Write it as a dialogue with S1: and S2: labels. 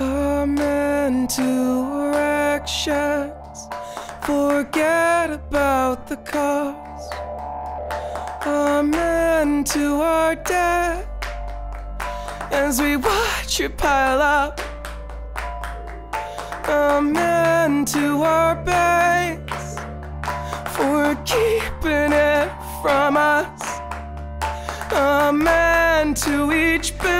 S1: Amen to our actions. Forget about the cost. Amen to our debt as we watch it pile up. Amen to our banks for keeping it from us. Amen to each bill.